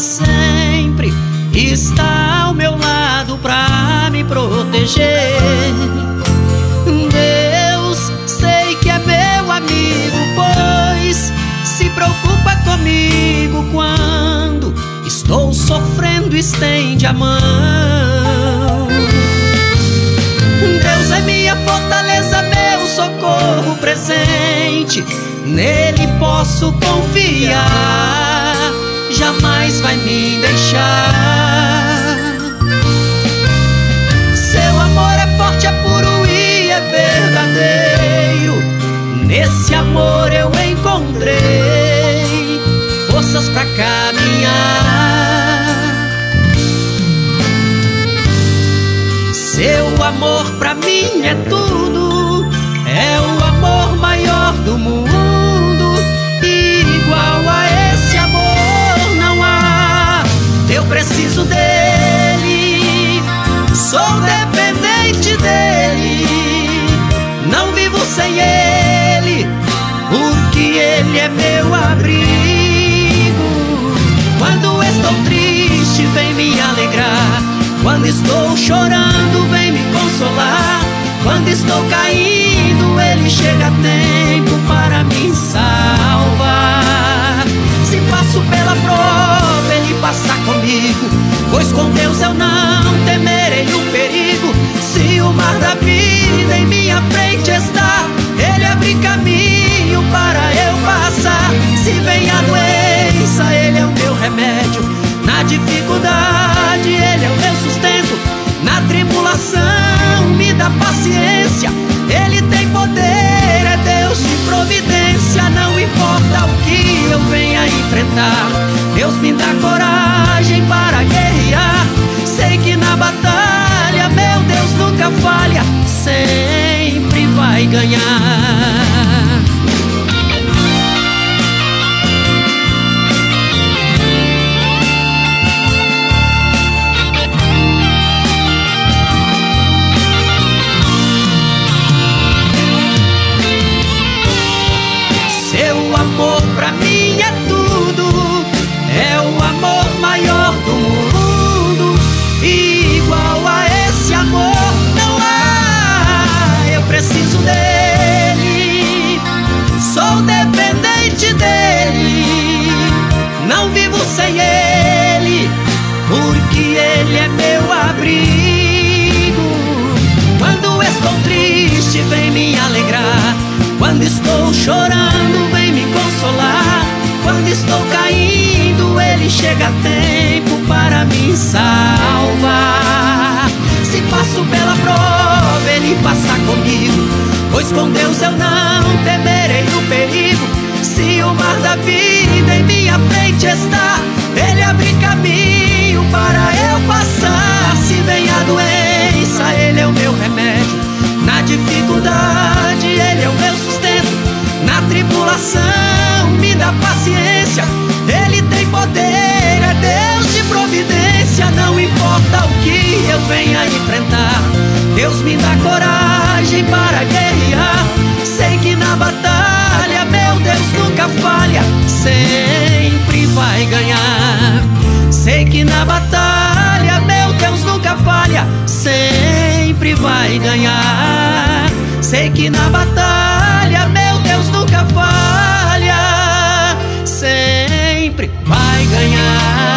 sempre está ao meu lado pra me proteger. Deus, sei que é meu amigo, pois se preocupa comigo quando estou sofrendo, estende a mão. Deus é minha fortaleza, meu socorro presente, nele posso confiar. Nesse amor eu encontrei forças pra caminhar. Seu amor pra mim é tudo, é o amor maior do mundo. igual a esse amor não há. Eu preciso dele, sou dependente dele. Não vivo sem ele, ele é meu abrigo. Quando estou triste, vem me alegrar. Quando estou chorando, vem me consolar. Quando estou caindo, ele chega a tempo para me salvar. Se passo pela prova, ele passa comigo. Pois com Deus eu não vai ganhar. Ele é meu abrigo. Quando estou triste, vem me alegrar. Quando estou chorando, venha enfrentar. Deus me dá coragem para guerrear. Sei que na batalha, meu Deus nunca falha, sempre vai ganhar. Sei que na batalha, meu Deus nunca falha, sempre vai ganhar. Sei que na batalha, meu Deus nunca falha, sempre vai ganhar.